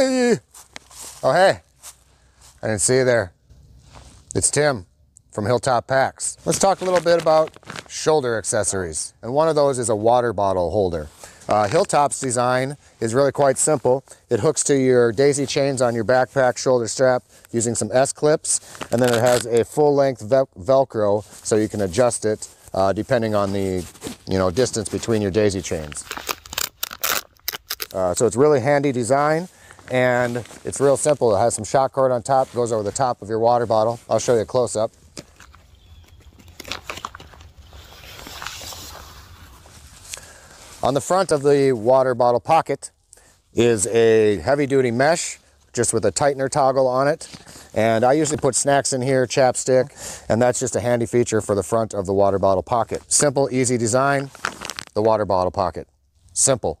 Hey! Oh, hey. I didn't see you there. It's Tim from Hilltop Packs. Let's talk a little bit about shoulder accessories. And one of those is a water bottle holder. Uh, Hilltop's design is really quite simple. It hooks to your daisy chains on your backpack shoulder strap using some S-clips, and then it has a full-length vel Velcro so you can adjust it uh, depending on the you know distance between your daisy chains. Uh, so it's really handy design and it's real simple. It has some shock cord on top, goes over the top of your water bottle. I'll show you a close-up. On the front of the water bottle pocket is a heavy duty mesh just with a tightener toggle on it. And I usually put snacks in here, chapstick, and that's just a handy feature for the front of the water bottle pocket. Simple, easy design, the water bottle pocket. Simple.